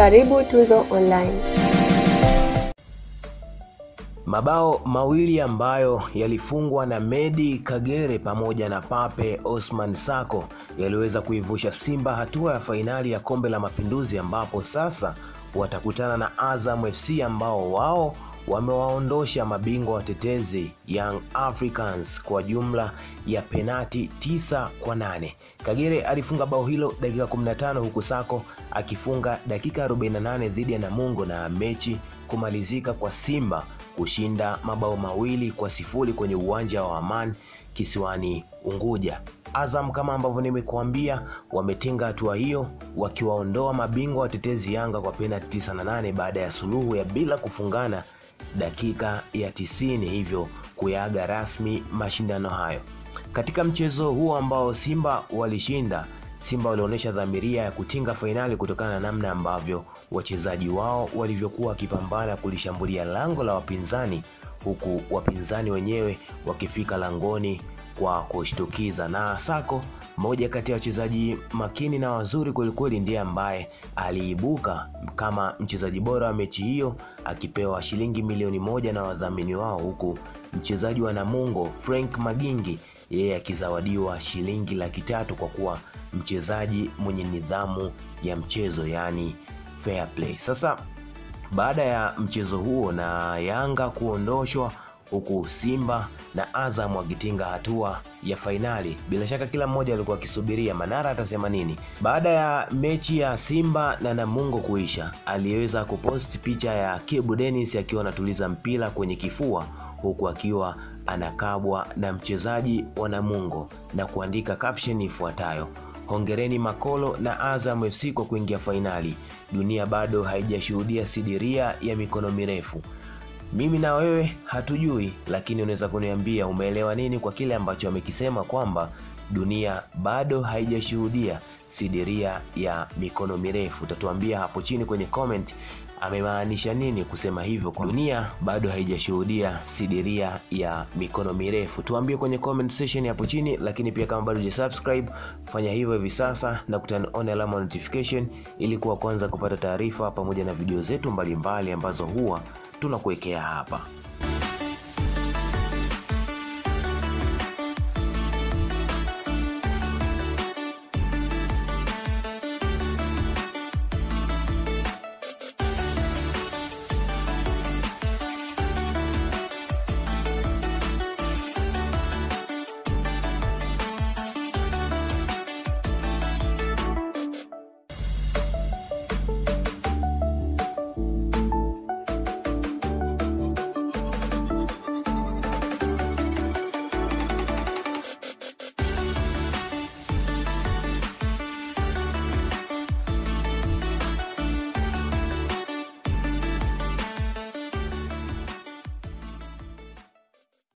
Karibu Tuzo Online. Mabao mawili ambayo yalifungwa na Medi Kagere pamoja na Pape Osman Sako yaliweza kuivusha Simba hatua ya fainali ya Kombe la Mapinduzi ambapo sasa watakutana na Azam FC ambao wao wamewaondosha mabingwa watetezi Young Africans kwa jumla ya penati tisa kwa nane. Kagere alifunga bao hilo dakika 15 huku Sako akifunga dakika 48 dhidi ya Namungo na mechi kumalizika kwa Simba kushinda mabao mawili kwa sifuri kwenye uwanja wa Aman kisiwani Unguja. Azam kama ambavyo nimekuambia wametinga hatua hiyo wakiwaondoa mabingwa watetezi Yanga kwa penalti tisa na nane baada ya suluhu ya bila kufungana dakika ya tisini, hivyo kuyaaga rasmi mashindano hayo. Katika mchezo huo ambao Simba walishinda, Simba walionyesha dhamiria ya kutinga fainali kutokana na namna ambavyo wachezaji wao walivyokuwa wakipambana kulishambulia lango la wapinzani huku wapinzani wenyewe wakifika langoni kwa kushtukiza. Na Sako, mmoja kati ya wachezaji makini na wazuri kwelikweli, ndiye ambaye aliibuka kama mchezaji bora wa mechi hiyo akipewa shilingi milioni moja na wadhamini wao, huku mchezaji wa Namungo Frank Magingi yeye akizawadiwa shilingi laki tatu kwa kuwa mchezaji mwenye nidhamu ya mchezo, yani fair play. Sasa baada ya mchezo huo na Yanga kuondoshwa huku Simba na Azam wakitinga hatua ya fainali, bila shaka kila mmoja alikuwa akisubiria Manara atasema nini baada ya mechi ya Simba na Namungo kuisha. Aliweza kuposti picha ya Kibu Dennis akiwa anatuliza mpira kwenye kifua huku akiwa anakabwa na mchezaji wa Namungo na kuandika caption ifuatayo: Hongereni Makolo na Azam FC kwa kuingia fainali. Dunia bado haijashuhudia sidiria ya mikono mirefu. Mimi na wewe hatujui, lakini unaweza kuniambia umeelewa nini kwa kile ambacho amekisema kwamba dunia bado haijashuhudia sidiria ya mikono mirefu. Utatuambia hapo chini kwenye comment amemaanisha nini kusema hivyo, kwa dunia bado haijashuhudia sidiria ya mikono mirefu. Tuambie kwenye comment section hapo chini, lakini pia kama bado hujasubscribe fanya hivyo hivi sasa na kuturn on alama notification ili kuwa kwanza kupata taarifa pamoja na video zetu mbalimbali mbali ambazo huwa tunakuwekea hapa.